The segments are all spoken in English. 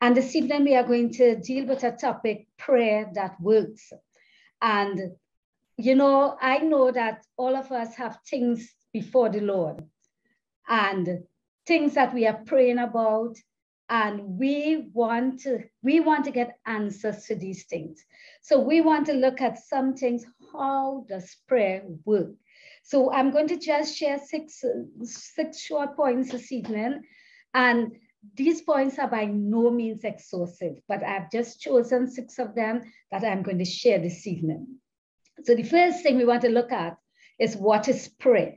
And this evening we are going to deal with a topic, prayer that works. And, you know, I know that all of us have things before the Lord and things that we are praying about. And we want to, we want to get answers to these things. So we want to look at some things. How does prayer work? So I'm going to just share six, six short points this evening. And these points are by no means exhaustive, but I've just chosen six of them that I'm going to share this evening. So the first thing we want to look at is what is prayer.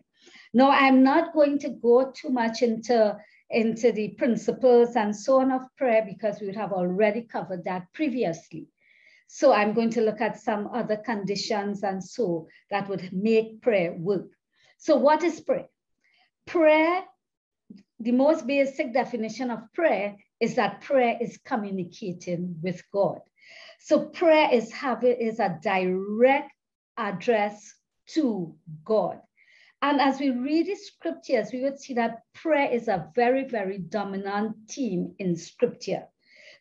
Now, I'm not going to go too much into, into the principles and so on of prayer because we would have already covered that previously. So I'm going to look at some other conditions and so that would make prayer work. So what is prayer? Prayer the most basic definition of prayer is that prayer is communicating with God. So prayer is having is a direct address to God. And as we read the scriptures, we would see that prayer is a very, very dominant theme in scripture.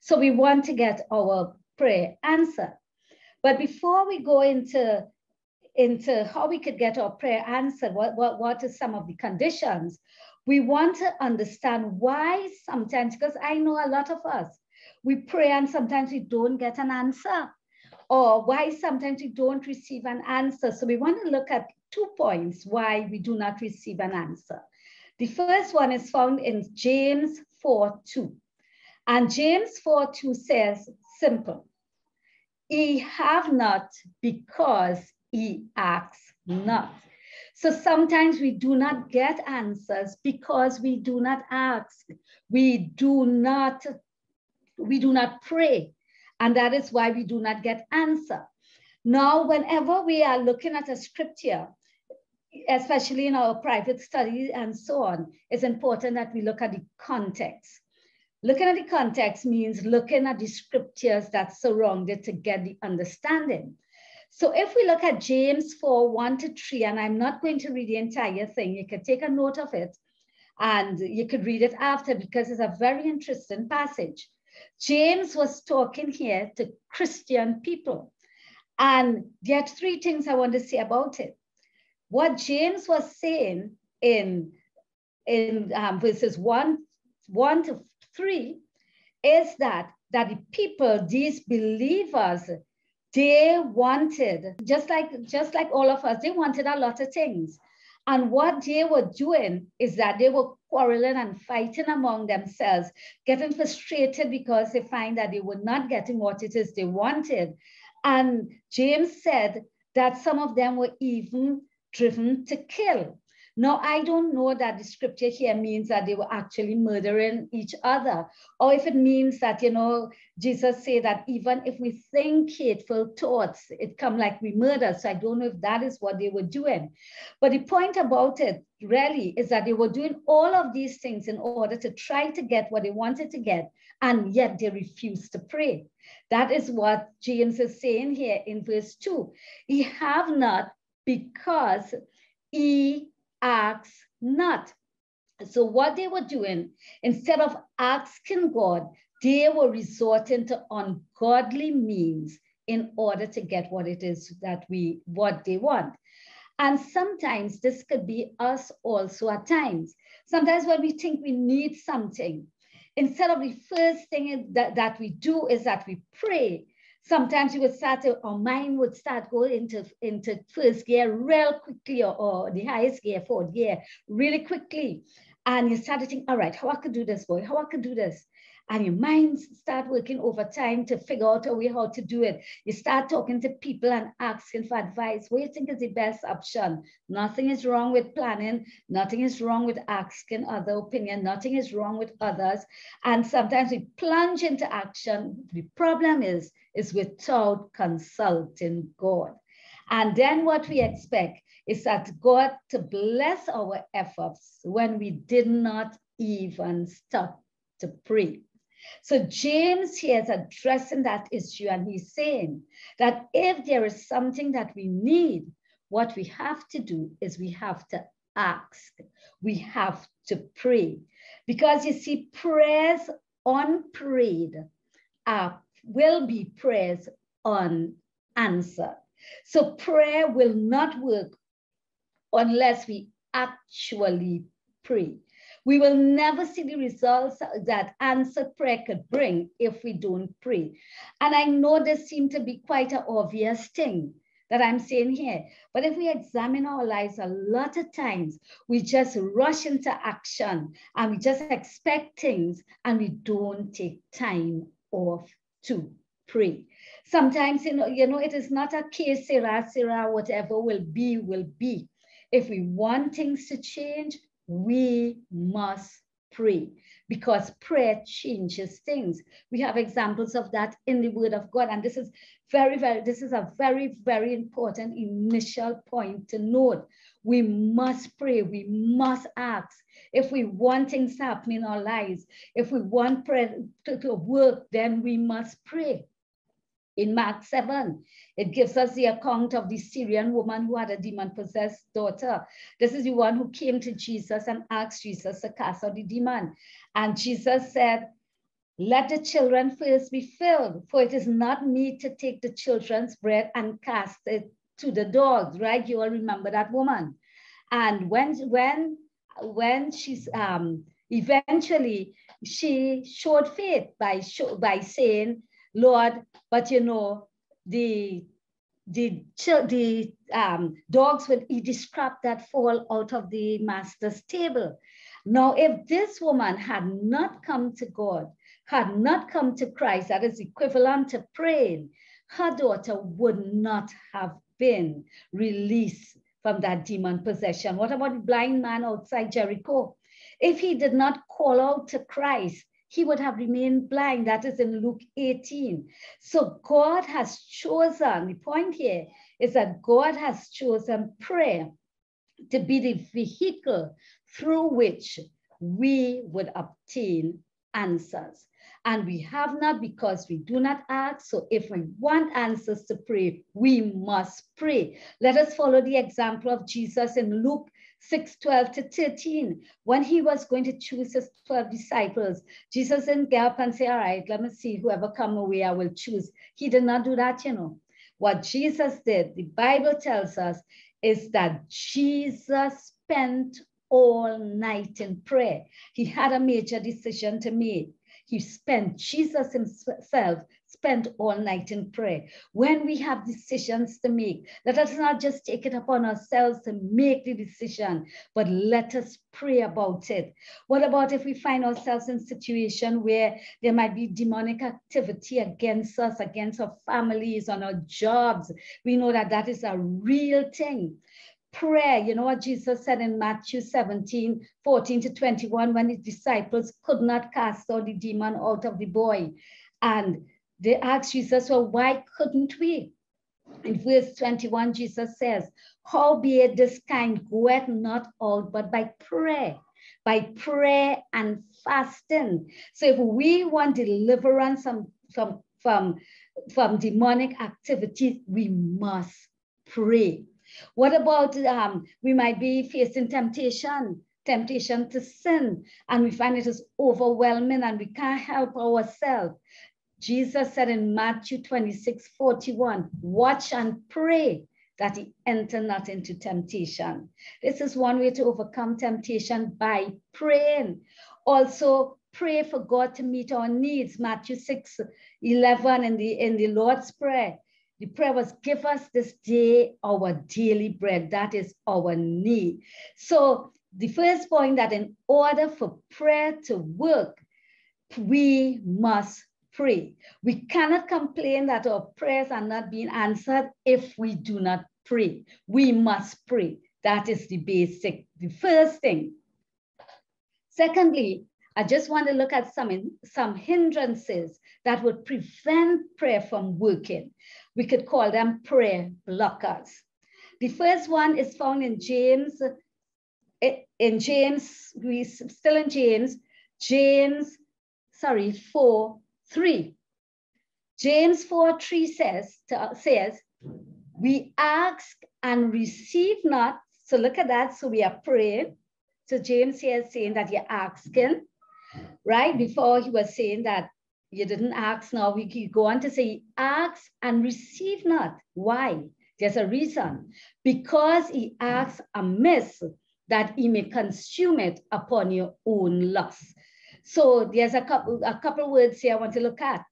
So we want to get our prayer answered. But before we go into, into how we could get our prayer answered, what, what, what are some of the conditions? We want to understand why sometimes, because I know a lot of us, we pray and sometimes we don't get an answer, or why sometimes we don't receive an answer. So we want to look at two points why we do not receive an answer. The first one is found in James 4 2. And James 4 2 says, simple, ye have not because ye ask not. So sometimes we do not get answers because we do not ask. We do not, we do not pray. And that is why we do not get answer. Now, whenever we are looking at a scripture, especially in our private studies and so on, it's important that we look at the context. Looking at the context means looking at the scriptures that surround it to get the understanding. So if we look at James 4, 1 to 3, and I'm not going to read the entire thing, you could take a note of it and you could read it after because it's a very interesting passage. James was talking here to Christian people. And there are three things I want to say about it. What James was saying in, in um, verses 1, 1 to 3 is that, that the people, these believers, they wanted, just like, just like all of us, they wanted a lot of things. And what they were doing is that they were quarreling and fighting among themselves, getting frustrated because they find that they were not getting what it is they wanted. And James said that some of them were even driven to kill. Now, I don't know that the scripture here means that they were actually murdering each other, or if it means that, you know, Jesus said that even if we think hateful thoughts, it come like we murder. So I don't know if that is what they were doing. But the point about it really is that they were doing all of these things in order to try to get what they wanted to get, and yet they refused to pray. That is what James is saying here in verse 2. He have not because he ask not. So what they were doing, instead of asking God, they were resorting to ungodly means in order to get what it is that we, what they want. And sometimes this could be us also at times. Sometimes when we think we need something, instead of the first thing that, that we do is that we pray sometimes you would start to, our mind would start going into, into first gear real quickly or, or the highest gear, fourth gear, really quickly. And you start to think, all right, how I could do this, boy, how I could do this and your minds start working overtime to figure out a way how to do it. You start talking to people and asking for advice. What do you think is the best option? Nothing is wrong with planning. Nothing is wrong with asking other opinion. Nothing is wrong with others. And sometimes we plunge into action. The problem is, is without consulting God. And then what we expect is that God to bless our efforts when we did not even stop to pray. So James here is addressing that issue and he's saying that if there is something that we need, what we have to do is we have to ask, we have to pray. Because you see, prayers unprayed uh, will be prayers unanswered. So prayer will not work unless we actually pray. We will never see the results that answered prayer could bring if we don't pray. And I know this seems to be quite an obvious thing that I'm saying here. But if we examine our lives a lot of times, we just rush into action and we just expect things and we don't take time off to pray. Sometimes, you know, you know, it is not a case, Sarah, Sarah, whatever will be, will be. If we want things to change, we must pray because prayer changes things. We have examples of that in the word of God. And this is very, very, this is a very, very important initial point to note. We must pray. We must ask. If we want things happen in our lives, if we want prayer to, to work, then we must pray in Mark 7. It gives us the account of the Syrian woman who had a demon possessed daughter. This is the one who came to Jesus and asked Jesus to cast out the demon. And Jesus said, Let the children first be filled, for it is not me to take the children's bread and cast it to the dogs, right? You all remember that woman. And when, when, when she's um, eventually she showed faith by, show, by saying, Lord, but you know, the the the um, dogs will eat the scrap that fall out of the master's table. Now, if this woman had not come to God, had not come to Christ, that is equivalent to praying, her daughter would not have been released from that demon possession. What about the blind man outside Jericho? If he did not call out to Christ, he would have remained blind. That is in Luke 18. So God has chosen, the point here is that God has chosen prayer to be the vehicle through which we would obtain answers. And we have not because we do not ask. So if we want answers to pray, we must pray. Let us follow the example of Jesus in Luke 6 12 to 13. When he was going to choose his 12 disciples, Jesus didn't get up and say, All right, let me see, whoever come away, I will choose. He did not do that, you know. What Jesus did, the Bible tells us, is that Jesus spent all night in prayer. He had a major decision to make. He spent, Jesus himself spent all night in prayer. When we have decisions to make, let us not just take it upon ourselves to make the decision, but let us pray about it. What about if we find ourselves in a situation where there might be demonic activity against us, against our families, on our jobs? We know that that is a real thing prayer. You know what Jesus said in Matthew 17, 14 to 21, when his disciples could not cast out the demon out of the boy. And they asked Jesus, well, why couldn't we? In verse 21, Jesus says, Howbeit this kind goeth not out but by prayer, by prayer and fasting. So if we want deliverance from, from, from, from demonic activities, we must pray. What about um, we might be facing temptation, temptation to sin, and we find it is overwhelming and we can't help ourselves. Jesus said in Matthew 26, 41, watch and pray that he enter not into temptation. This is one way to overcome temptation by praying. Also, pray for God to meet our needs. Matthew 6, 11 in the, in the Lord's Prayer. The prayer was, give us this day our daily bread. That is our need. So the first point that in order for prayer to work, we must pray. We cannot complain that our prayers are not being answered if we do not pray. We must pray. That is the basic, the first thing. Secondly, I just want to look at some, some hindrances that would prevent prayer from working. We could call them prayer blockers. The first one is found in James, eh, in James, we still in James, James, sorry, 4, 3. James 4 3 says, says, We ask and receive not. So look at that. So we are praying. So James here is saying that you're asking. right before he was saying that you didn't ask now, we go on to say, ask and receive not. Why? There's a reason. Because he asks amiss that he may consume it upon your own lust. So there's a couple, a couple words here I want to look at.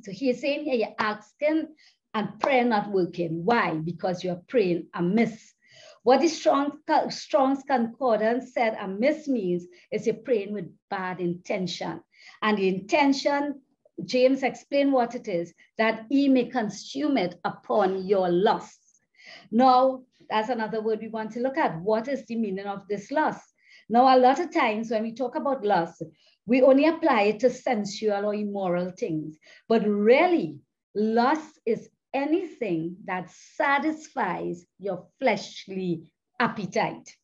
So he's saying here, you're asking and prayer not working. Why? Because you're praying amiss. What the Strong, Strong's Concordance said amiss means is you're praying with bad intention. And the intention, James explained what it is, that he may consume it upon your lusts. Now, that's another word we want to look at. What is the meaning of this lust? Now, a lot of times when we talk about lust, we only apply it to sensual or immoral things. But really, lust is anything that satisfies your fleshly appetite.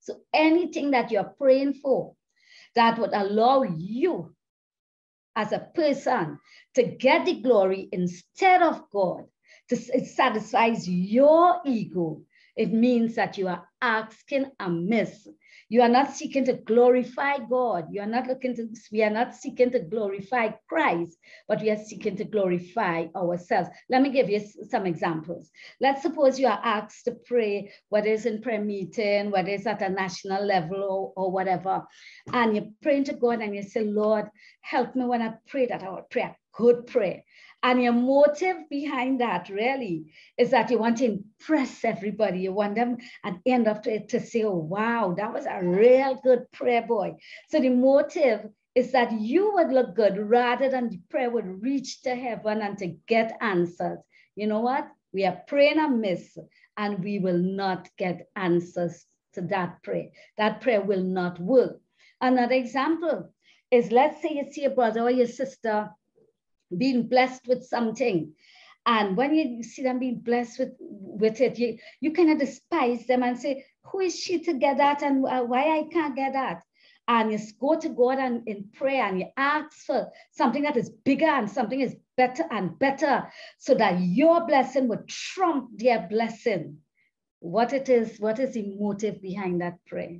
So anything that you're praying for that would allow you as a person to get the glory instead of God, to, it satisfies your ego. It means that you are asking amiss you are not seeking to glorify God. You are not looking to, we are not seeking to glorify Christ, but we are seeking to glorify ourselves. Let me give you some examples. Let's suppose you are asked to pray, whether it's in prayer meeting, whether it's at a national level or, or whatever, and you're praying to God and you say, Lord, help me when I pray that I will pray a good prayer. And your motive behind that really is that you want to impress everybody. You want them at the end of it to say, oh, wow, that was a real good prayer boy. So the motive is that you would look good rather than the prayer would reach to heaven and to get answers. You know what? We are praying amiss and we will not get answers to that prayer. That prayer will not work. Another example is let's say you see a brother or your sister being blessed with something. And when you see them being blessed with, with it, you, you kind of despise them and say, who is she to get that and uh, why I can't get that? And you go to God and in prayer and you ask for something that is bigger and something is better and better so that your blessing would trump their blessing. What it is, what is the motive behind that prayer?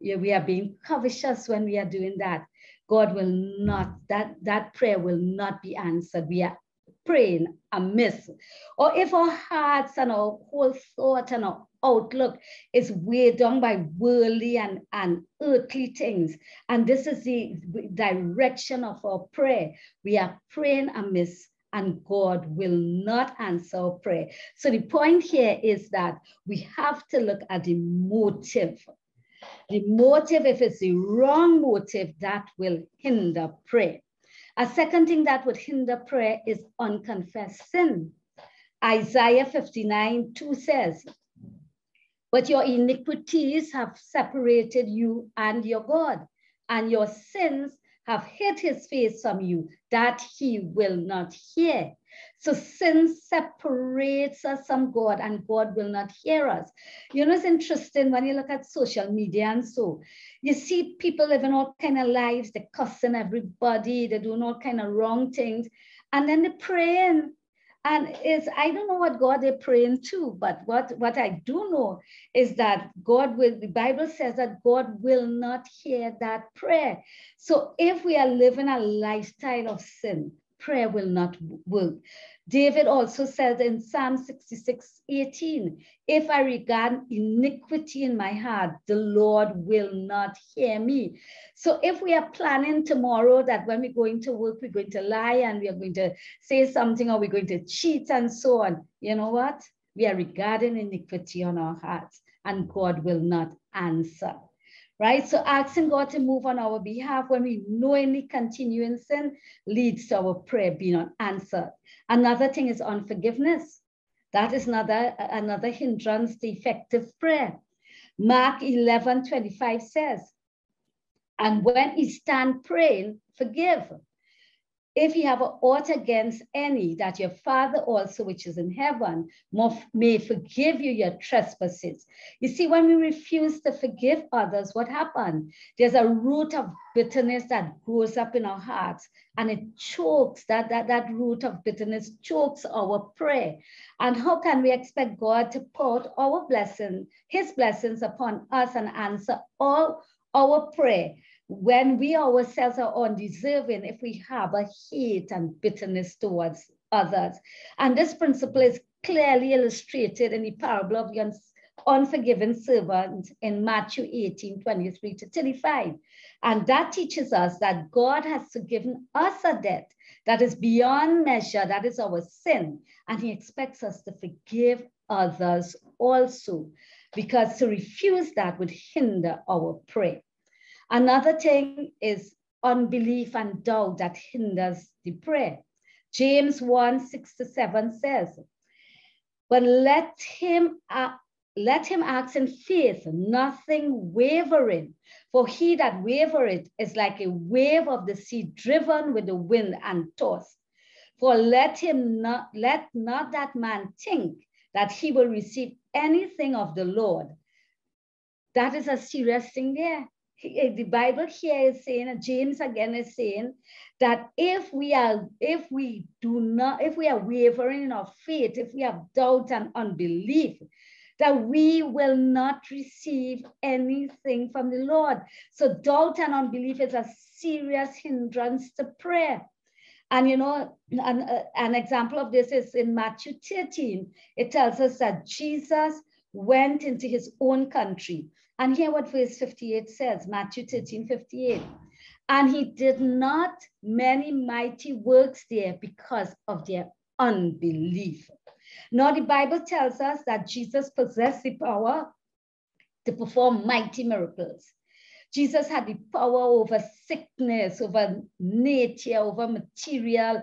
Yeah, we are being covetous when we are doing that. God will not, that, that prayer will not be answered. We are praying amiss. Or if our hearts and our whole thought and our outlook is weighed down by worldly and, and earthly things, and this is the direction of our prayer, we are praying amiss and God will not answer our prayer. So the point here is that we have to look at the motive the motive, if it's the wrong motive, that will hinder prayer. A second thing that would hinder prayer is unconfessed sin. Isaiah 59 2 says, But your iniquities have separated you and your God, and your sins have hid his face from you, that he will not hear. So sin separates us from God and God will not hear us. You know, it's interesting when you look at social media and so, you see people living all kind of lives, they're cussing everybody, they're doing all kind of wrong things. And then they're praying. And is I don't know what God they're praying to, but what, what I do know is that God will, the Bible says that God will not hear that prayer. So if we are living a lifestyle of sin, prayer will not work. David also says in Psalm 66, 18, if I regard iniquity in my heart, the Lord will not hear me. So if we are planning tomorrow that when we're going to work, we're going to lie and we are going to say something or we're going to cheat and so on, you know what? We are regarding iniquity on our hearts and God will not answer right? So asking God to move on our behalf when we knowingly continue in sin leads to our prayer being unanswered. Another thing is unforgiveness. That is another, another hindrance to effective prayer. Mark 11, 25 says, and when you stand praying, forgive if you have an ought against any, that your Father also, which is in heaven, may forgive you your trespasses. You see, when we refuse to forgive others, what happened? There's a root of bitterness that grows up in our hearts and it chokes, that, that, that root of bitterness chokes our prayer. And how can we expect God to pour our blessing, his blessings upon us and answer all our prayer when we ourselves are undeserving, if we have a hate and bitterness towards others. And this principle is clearly illustrated in the parable of the unforgiven servant in Matthew 18, 23 to 35. And that teaches us that God has forgiven us a debt that is beyond measure, that is our sin. And he expects us to forgive others also, because to refuse that would hinder our prayer. Another thing is unbelief and doubt that hinders the prayer. James 1 6 to 7 says, But let him, uh, let him act in faith, nothing wavering. For he that wavereth is like a wave of the sea driven with the wind and tossed. For let him not let not that man think that he will receive anything of the Lord. That is a serious thing there. Eh, the Bible here is saying, James again is saying, that if we are, if we do not, if we are wavering in our faith, if we have doubt and unbelief, that we will not receive anything from the Lord. So doubt and unbelief is a serious hindrance to prayer. And you know, an, uh, an example of this is in Matthew 13. It tells us that Jesus went into his own country and hear what verse 58 says, Matthew 13, 58. And he did not many mighty works there because of their unbelief. Now, the Bible tells us that Jesus possessed the power to perform mighty miracles. Jesus had the power over sickness, over nature, over material,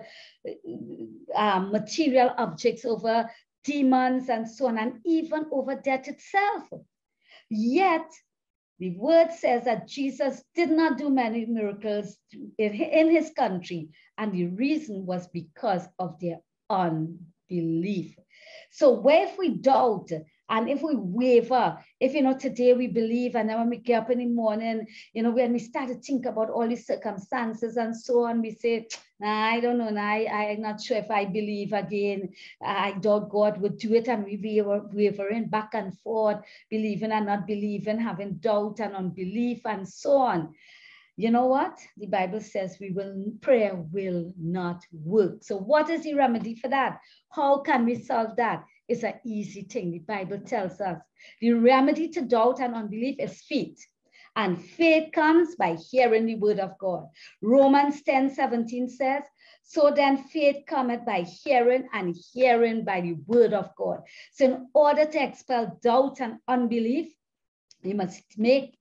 uh, material objects, over demons and so on, and even over death itself. Yet, the word says that Jesus did not do many miracles in, his country, and the reason was because of their unbelief. So, where if we doubt and if we waver, if, you know, today we believe, and then when we get up in the morning, you know, when we start to think about all these circumstances and so on, we say, nah, I don't know, nah, I, I'm not sure if I believe again. I thought God would do it, and we were wavering back and forth, believing and not believing, having doubt and unbelief, and so on. You know what? The Bible says we will prayer will not work. So what is the remedy for that? How can we solve that? Is an easy thing. The Bible tells us the remedy to doubt and unbelief is faith. And faith comes by hearing the word of God. Romans 10 17 says, So then faith cometh by hearing, and hearing by the word of God. So, in order to expel doubt and unbelief, you must make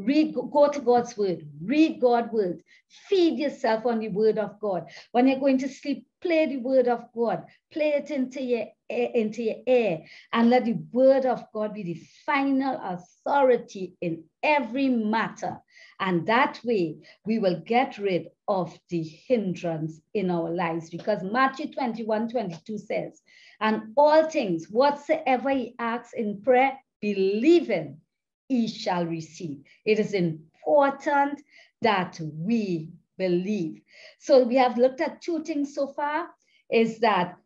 Read, go to God's word, read God's word, feed yourself on the word of God. When you're going to sleep, play the word of God, play it into your eh, into your ear, and let the word of God be the final authority in every matter. And that way we will get rid of the hindrance in our lives because Matthew 21 22 says, And all things whatsoever he asks in prayer, believing he shall receive. It is important that we believe. So we have looked at two things so far, is that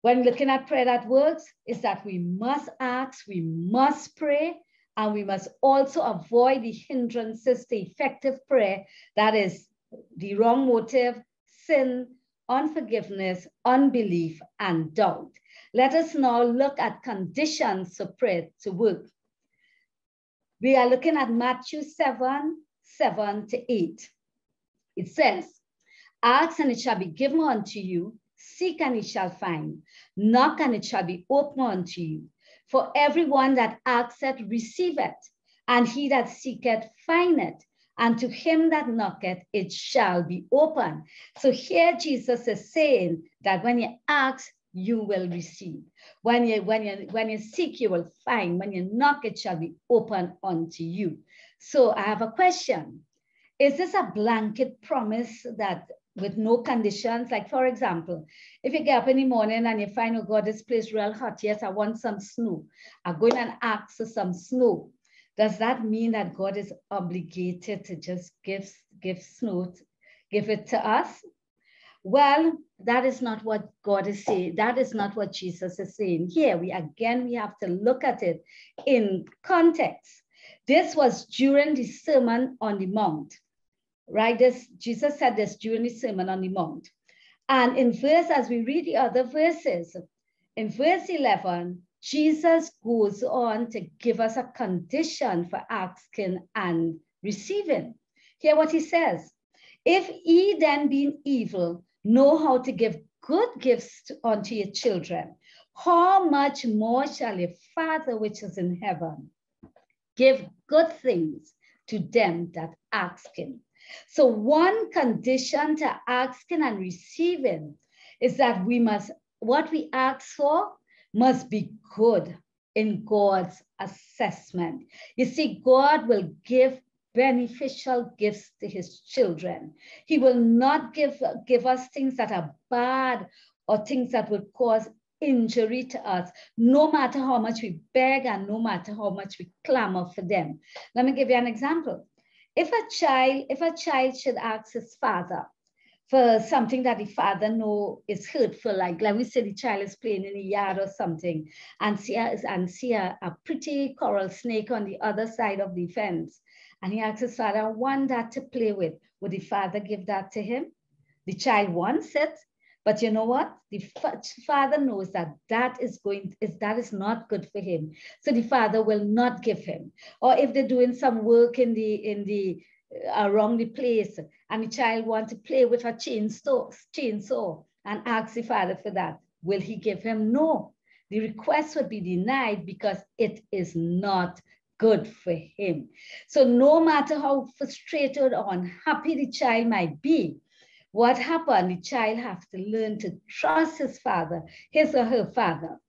when looking at prayer that works, is that we must ask, we must pray, and we must also avoid the hindrances to effective prayer, that is the wrong motive, sin, unforgiveness, unbelief, and doubt. Let us now look at conditions for prayer to work. We are looking at Matthew 7, 7 to 8. It says, Ask and it shall be given unto you, seek and it shall find, knock and it shall be opened unto you. For everyone that asketh receiveth, and he that seeketh findeth, and to him that knocketh it shall be open. So here Jesus is saying that when you ask, you will receive. When you, when you, when you seek, you will find. When you knock, it shall be open unto you. So I have a question. Is this a blanket promise that with no conditions? Like for example, if you get up in the morning and you find, oh God, this place real hot. Yes, I want some snow. I go in and ask for some snow. Does that mean that God is obligated to just give, give snow, give it to us? Well, that is not what God is saying. That is not what Jesus is saying. Here, we again, we have to look at it in context. This was during the Sermon on the Mount. Right? This Jesus said this during the Sermon on the Mount. And in verse, as we read the other verses, in verse 11, Jesus goes on to give us a condition for asking and receiving. Hear what he says. If ye then being evil know how to give good gifts unto your children, how much more shall your Father which is in heaven give good things to them that ask him? So one condition to asking and receiving is that we must, what we ask for must be good in God's assessment. You see, God will give beneficial gifts to his children. He will not give, give us things that are bad or things that will cause injury to us, no matter how much we beg and no matter how much we clamor for them. Let me give you an example. If a child, if a child should ask his father for something that the father know is hurtful, like let me say the child is playing in the yard or something, and see a, and see a, a pretty coral snake on the other side of the fence, and he asks his father, want that to play with. Would the father give that to him? The child wants it, but you know what? The father knows that that is going is that is not good for him. So the father will not give him. Or if they're doing some work in the in the uh, around the place and the child want to play with a chainsaw, chainsaw and ask the father for that, will he give him? No. The request would be denied because it is not good for him. So no matter how frustrated or unhappy the child might be, what happened? The child has to learn to trust his father, his or her father.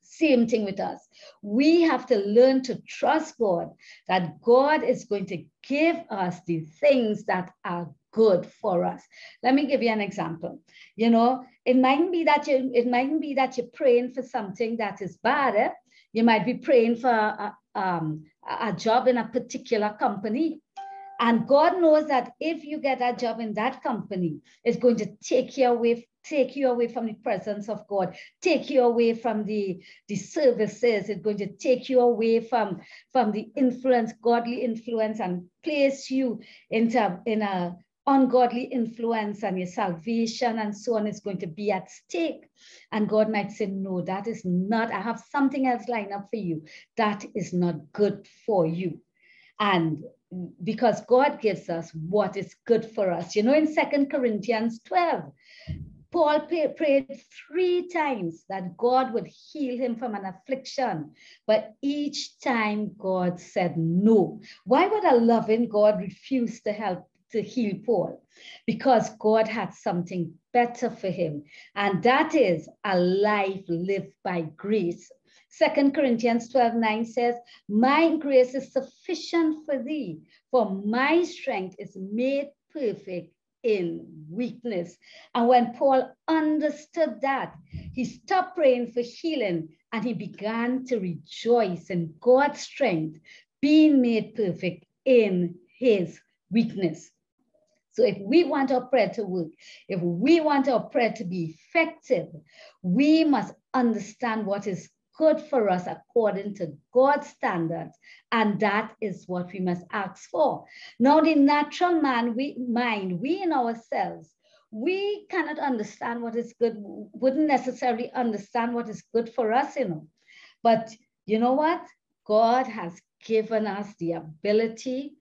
Same thing with us. We have to learn to trust God, that God is going to give us the things that are good for us. Let me give you an example. You know, it might be that you it might be that you're praying for something that is bad. Eh? You might be praying for a, um, a job in a particular company and God knows that if you get a job in that company, it's going to take you away, take you away from the presence of God, take you away from the, the services. It's going to take you away from, from the influence, godly influence, and place you into in a ungodly influence and your salvation and so on is going to be at stake. And God might say, No, that is not, I have something else lined up for you. That is not good for you. And because God gives us what is good for us. You know, in Second Corinthians 12, Paul pray, prayed three times that God would heal him from an affliction, but each time God said no. Why would a loving God refuse to help to heal Paul? Because God had something better for him, and that is a life lived by grace Second Corinthians 12, 9 says, My grace is sufficient for thee, for my strength is made perfect in weakness. And when Paul understood that, he stopped praying for healing and he began to rejoice in God's strength being made perfect in his weakness. So if we want our prayer to work, if we want our prayer to be effective, we must understand what is good for us according to God's standards. And that is what we must ask for. Now, the natural man, we mind, we in ourselves, we cannot understand what is good, wouldn't necessarily understand what is good for us, you know. But you know what? God has given us the ability.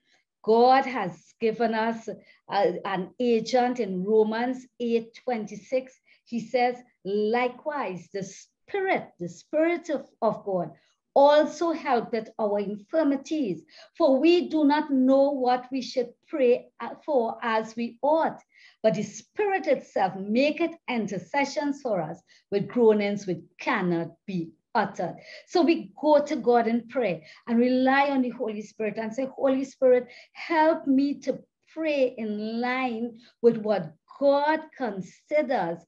God has given us a, an agent in Romans 8 26. He says, likewise, the Spirit, the Spirit of, of God, also helpeth our infirmities, for we do not know what we should pray uh, for as we ought. But the Spirit itself maketh intercessions for us with groanings which cannot be uttered. So we go to God in prayer and rely on the Holy Spirit and say, Holy Spirit, help me to pray in line with what God considers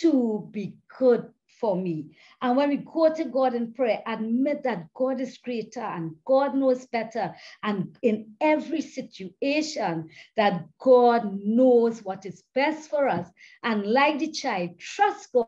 to be good for me. And when we go to God in prayer, admit that God is greater and God knows better. And in every situation, that God knows what is best for us. And like the child, trust God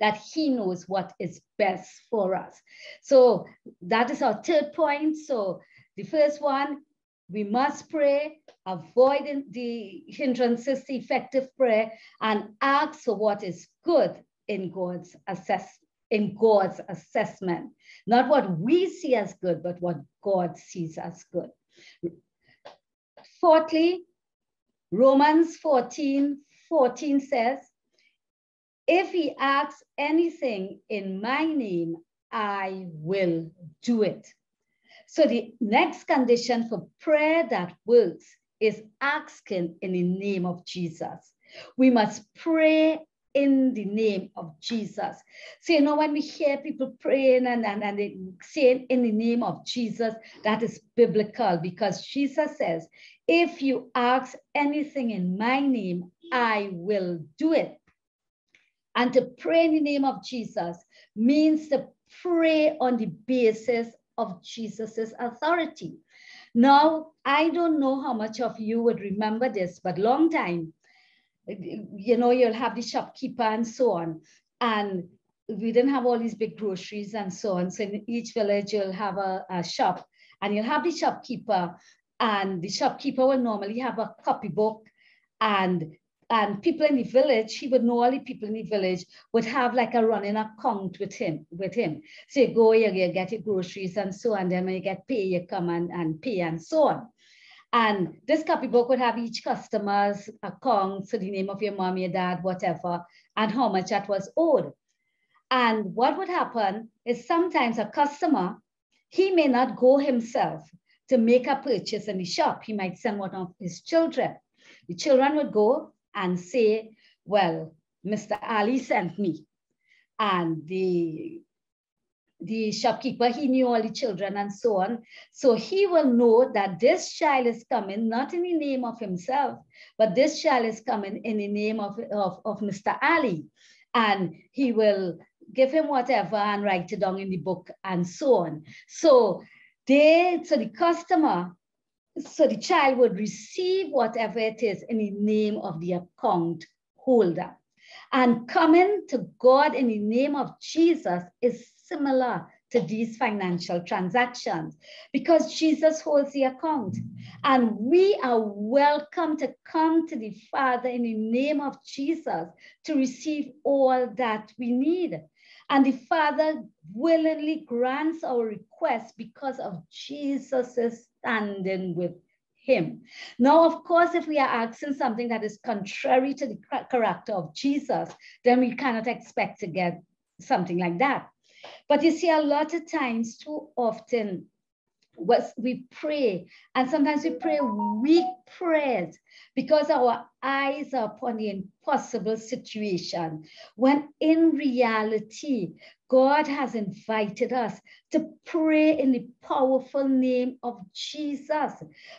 that he knows what is best for us. So that is our third point. So the first one, we must pray, avoid the hindrances to effective prayer, and ask for what is good in God's assess in God's assessment. Not what we see as good, but what God sees as good. Fourthly, Romans 14, 14 says, if he asks anything in my name, I will do it. So the next condition for prayer that works is asking in the name of Jesus. We must pray in the name of Jesus. So, you know, when we hear people praying and, and, and they say in the name of Jesus, that is biblical because Jesus says, if you ask anything in my name, I will do it. And to pray in the name of Jesus means to pray on the basis of Jesus's authority. Now, I don't know how much of you would remember this, but long time, you know, you'll have the shopkeeper and so on. And we didn't have all these big groceries and so on. So in each village, you'll have a, a shop and you'll have the shopkeeper and the shopkeeper will normally have a copybook and and people in the village, he would know all the people in the village would have like a running account with him, with him. So you go, you, you get your groceries and so on, then when you get pay, you come and, and pay and so on. And this copybook would have each customer's account, so the name of your mom, your dad, whatever, and how much that was owed. And what would happen is sometimes a customer, he may not go himself to make a purchase in the shop. He might send one of his children. The children would go and say, well, Mr. Ali sent me. And the, the shopkeeper, he knew all the children and so on. So he will know that this child is coming, not in the name of himself, but this child is coming in the name of, of, of Mr. Ali. And he will give him whatever and write it down in the book and so on. So they, so the customer so the child would receive whatever it is in the name of the account holder. And coming to God in the name of Jesus is similar to these financial transactions because Jesus holds the account. And we are welcome to come to the Father in the name of Jesus to receive all that we need. And the Father willingly grants our request because of Jesus' standing with him. Now, of course, if we are asking something that is contrary to the character of Jesus, then we cannot expect to get something like that. But you see, a lot of times, too often, we pray, and sometimes we pray weak prayers because our eyes are upon the impossible situation, when in reality, God has invited us to pray in the powerful name of Jesus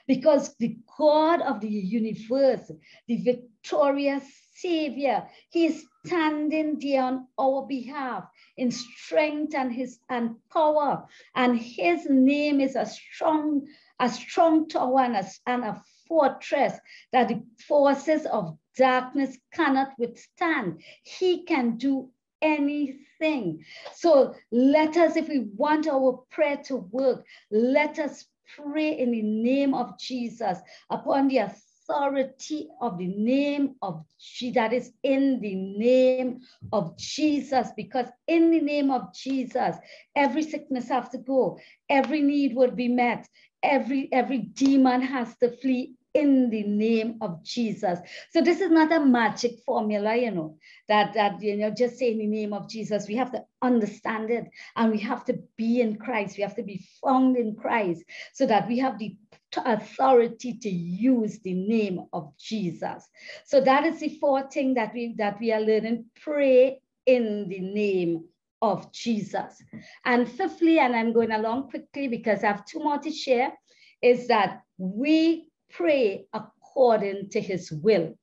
because the God of the universe, the victorious Savior, He is standing there on our behalf in strength and his and power. And his name is a strong, a strong tower and a, and a fortress that the forces of darkness cannot withstand. He can do anything. So let us, if we want our prayer to work, let us pray in the name of Jesus upon the authority of the name of Jesus, that is in the name of Jesus, because in the name of Jesus, every sickness has to go, every need would be met, every, every demon has to flee in the name of Jesus. So this is not a magic formula, you know, that, that, you know, just say in the name of Jesus. We have to understand it and we have to be in Christ. We have to be found in Christ so that we have the authority to use the name of Jesus. So that is the fourth thing that we that we are learning. Pray in the name of Jesus. And fifthly, and I'm going along quickly because I have two more to share, is that we pray according to his will.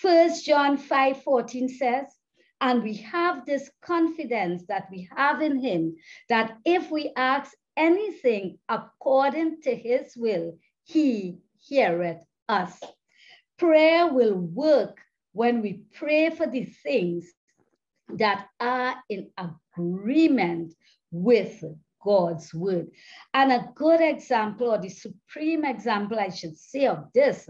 First John 5 14 says, and we have this confidence that we have in him that if we ask anything according to his will, he heareth us. Prayer will work when we pray for the things that are in agreement with God's word. And a good example, or the supreme example, I should say, of this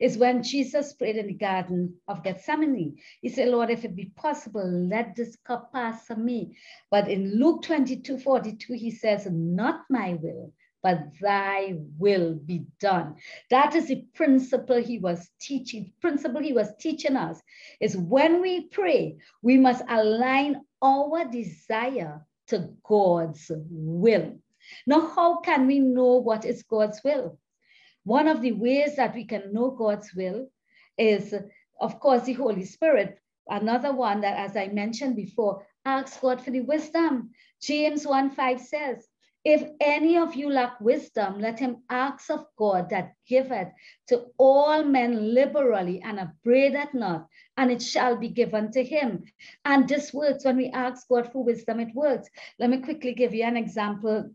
is when Jesus prayed in the Garden of Gethsemane. He said, Lord, if it be possible, let this cup pass from me. But in Luke 22 42, he says, Not my will, but thy will be done. That is the principle he was teaching. Principle he was teaching us is when we pray, we must align our desire to God's will. Now, how can we know what is God's will? One of the ways that we can know God's will is, of course, the Holy Spirit. Another one that, as I mentioned before, ask God for the wisdom. James 1 5 says, if any of you lack wisdom, let him ask of God that giveth to all men liberally and upbraideth not, and it shall be given to him. And this works when we ask God for wisdom, it works. Let me quickly give you an example.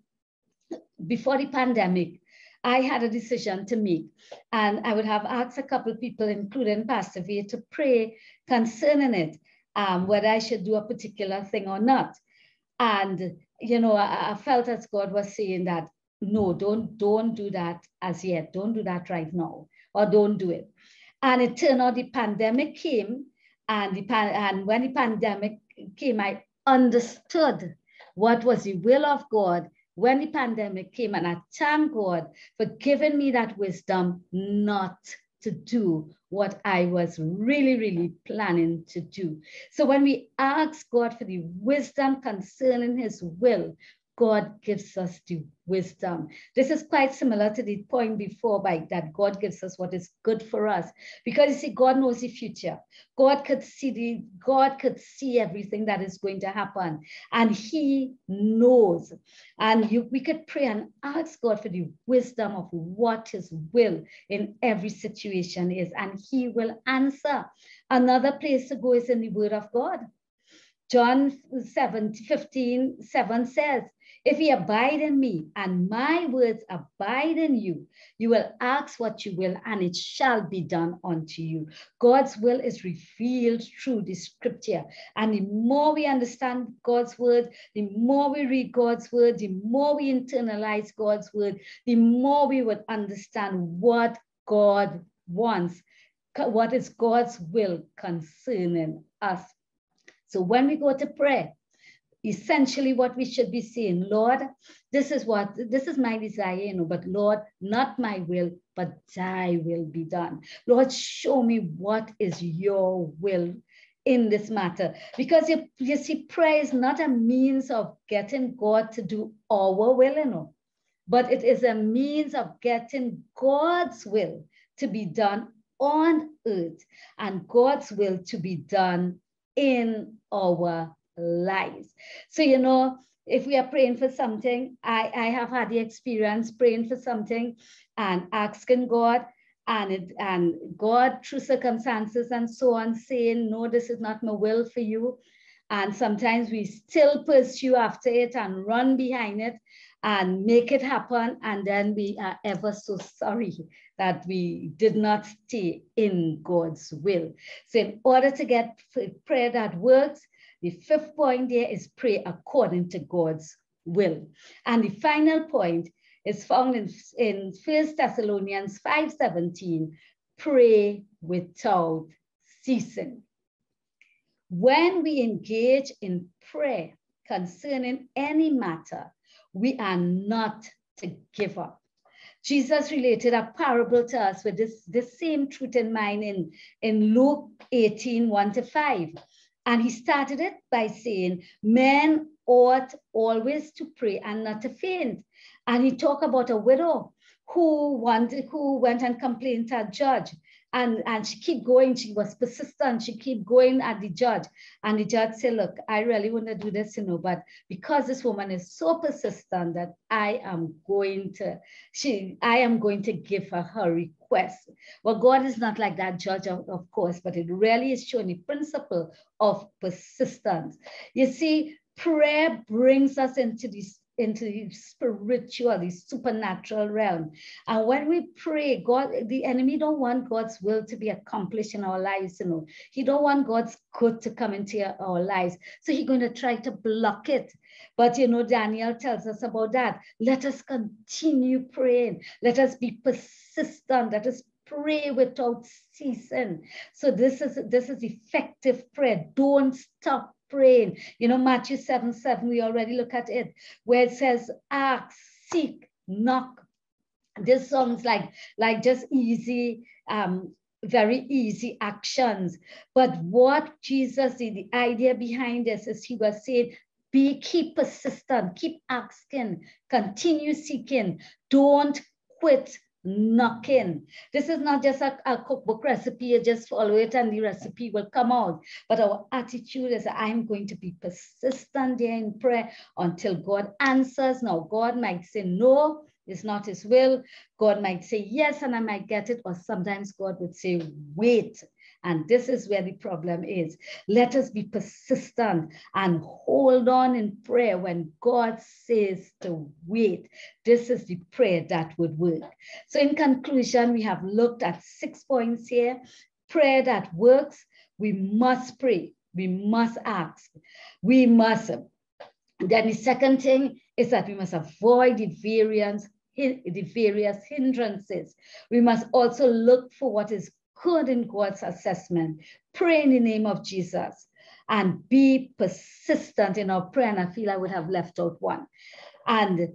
Before the pandemic, I had a decision to make, and I would have asked a couple people, including Pastor V, to pray concerning it, um, whether I should do a particular thing or not. And you know, I, I felt as God was saying that no, don't don't do that as yet. Don't do that right now, or don't do it. And it turned out the pandemic came, and the pan- and when the pandemic came, I understood what was the will of God when the pandemic came, and I thank God for giving me that wisdom not to do what I was really, really planning to do. So when we ask God for the wisdom concerning his will, God gives us the wisdom. This is quite similar to the point before by that God gives us what is good for us. Because you see, God knows the future. God could see the God could see everything that is going to happen. And He knows. And you, we could pray and ask God for the wisdom of what His will in every situation is. And He will answer. Another place to go is in the Word of God. John 7, 15, 7 says, if ye abide in me and my words abide in you, you will ask what you will and it shall be done unto you. God's will is revealed through the scripture. And the more we understand God's word, the more we read God's word, the more we internalize God's word, the more we would understand what God wants, what is God's will concerning us. So when we go to pray, essentially what we should be saying, Lord, this is what, this is my desire, you know, but Lord, not my will, but thy will be done. Lord, show me what is your will in this matter. Because you, you see, prayer is not a means of getting God to do our will, you know, but it is a means of getting God's will to be done on earth and God's will to be done in our lives. So, you know, if we are praying for something, I, I have had the experience praying for something and asking God and it, and God through circumstances and so on saying, no, this is not my will for you. And sometimes we still pursue after it and run behind it and make it happen. And then we are ever so sorry that we did not stay in God's will. So in order to get prayer that works, the fifth point there is pray according to God's will. And the final point is found in, in 1 Thessalonians 5.17, pray without ceasing. When we engage in prayer concerning any matter, we are not to give up. Jesus related a parable to us with this, this same truth in mind in, in Luke 18, 1 to 5. And he started it by saying, men ought always to pray and not to faint. And he talked about a widow who wanted, who went and complained to a judge. And and she keep going. She was persistent. She keep going at the judge. And the judge said look i really want to do this you know but because this woman is so persistent that i am going to she i am going to give her her request. Well god is not like that judge of, of course but it really is showing the principle of persistence. You see prayer brings us into this into the spiritual, the supernatural realm. And when we pray, God, the enemy don't want God's will to be accomplished in our lives, you know. He don't want God's good to come into our lives. So he's going to try to block it. But you know, Daniel tells us about that. Let us continue praying. Let us be persistent. Let us pray without ceasing. So this is this is effective prayer. Don't stop praying. You know, Matthew 7 7, we already look at it, where it says, ask, seek, knock. This sounds like, like just easy, um, very easy actions. But what Jesus did, the idea behind this is he was saying, be keep persistent, keep asking, continue seeking, don't quit knocking. This is not just a, a, cookbook recipe, you just follow it and the recipe will come out. But our attitude is I'm going to be persistent there in prayer until God answers. Now, God might say no, it's not his will. God might say yes, and I might get it. Or sometimes God would say, wait. And this is where the problem is. Let us be persistent and hold on in prayer when God says to wait. This is the prayer that would work. So, in conclusion, we have looked at six points here. Prayer that works, we must pray, we must ask, we must. Then the second thing is that we must avoid the variance the various hindrances. We must also look for what is good in God's assessment. Pray in the name of Jesus and be persistent in our prayer. And I feel I would have left out one. And,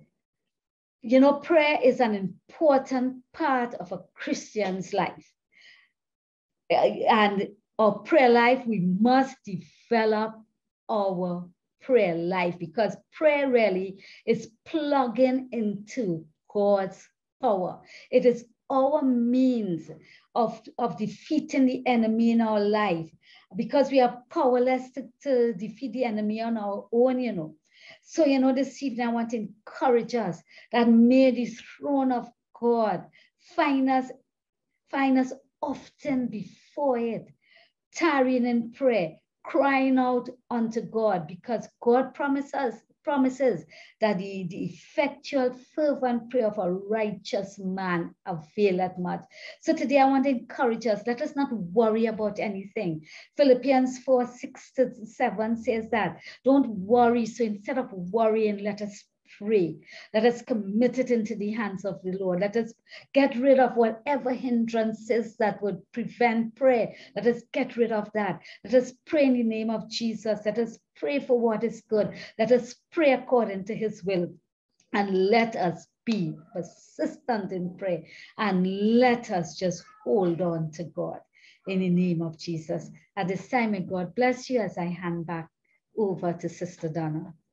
you know, prayer is an important part of a Christian's life. Uh, and our prayer life, we must develop our prayer life because prayer really is plugging into God's power. It is our means of, of defeating the enemy in our life because we are powerless to, to defeat the enemy on our own, you know. So, you know, this evening I want to encourage us that may the throne of God find us, find us often before it, tarrying in prayer, crying out unto God, because God promises promises that the, the effectual, fervent prayer of a righteous man availeth much. So today I want to encourage us, let us not worry about anything. Philippians 4, 6 to 7 says that, don't worry. So instead of worrying, let us pray. Let us commit it into the hands of the Lord. Let us get rid of whatever hindrances that would prevent prayer. Let us get rid of that. Let us pray in the name of Jesus. Let us pray for what is good. Let us pray according to his will. And let us be persistent in prayer. And let us just hold on to God in the name of Jesus. At this time, may God bless you as I hand back over to Sister Donna.